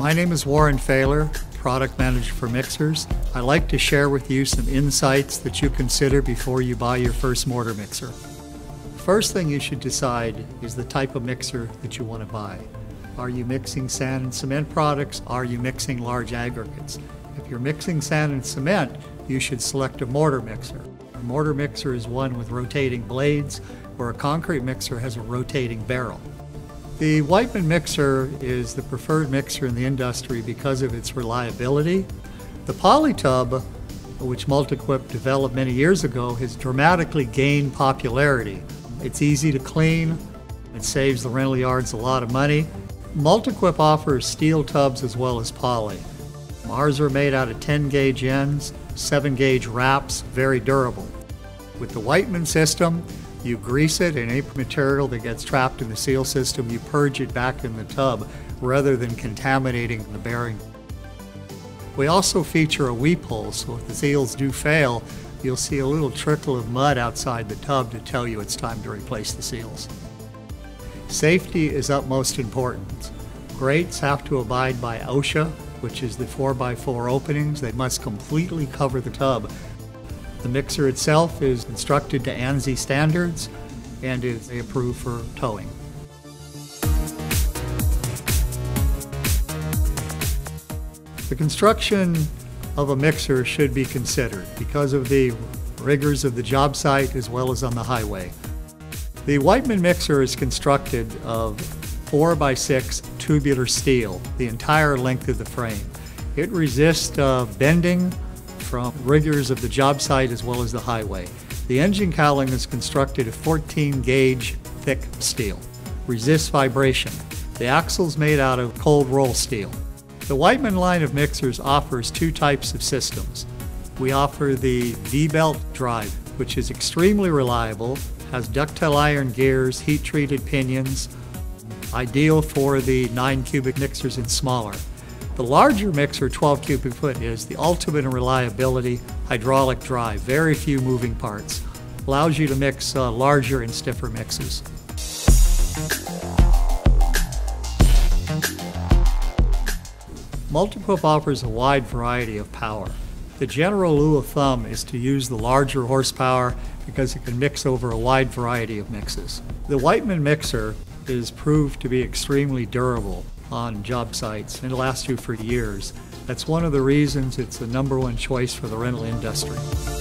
My name is Warren Failer, Product Manager for Mixers. I'd like to share with you some insights that you consider before you buy your first mortar mixer. First thing you should decide is the type of mixer that you want to buy. Are you mixing sand and cement products? Are you mixing large aggregates? If you're mixing sand and cement, you should select a mortar mixer. A mortar mixer is one with rotating blades, where a concrete mixer has a rotating barrel. The Whiteman mixer is the preferred mixer in the industry because of its reliability. The Polytub, which Multiquip developed many years ago, has dramatically gained popularity. It's easy to clean, it saves the rental yards a lot of money. Multiquip offers steel tubs as well as poly. Ours are made out of 10 gauge ends, 7 gauge wraps, very durable. With the Whiteman system, you grease it, and any material that gets trapped in the seal system, you purge it back in the tub rather than contaminating the bearing. We also feature a weep hole, so if the seals do fail, you'll see a little trickle of mud outside the tub to tell you it's time to replace the seals. Safety is utmost importance. Grates have to abide by OSHA, which is the 4x4 openings. They must completely cover the tub the mixer itself is constructed to ANSI standards and is approved for towing. The construction of a mixer should be considered because of the rigors of the job site as well as on the highway. The Whiteman mixer is constructed of 4 by 6 tubular steel, the entire length of the frame. It resists uh, bending, from rigors of the job site as well as the highway. The engine cowling is constructed of 14 gauge thick steel, resists vibration. The axle's made out of cold roll steel. The Whiteman line of mixers offers two types of systems. We offer the V-belt drive, which is extremely reliable, has ductile iron gears, heat-treated pinions, ideal for the 9 cubic mixers and smaller. The larger mixer, 12 cubic foot, is the ultimate in reliability hydraulic drive, very few moving parts. Allows you to mix uh, larger and stiffer mixes. Multiquip offers a wide variety of power. The general rule of thumb is to use the larger horsepower because it can mix over a wide variety of mixes. The Whiteman mixer is proved to be extremely durable on job sites and it lasts you for years. That's one of the reasons it's the number one choice for the rental industry.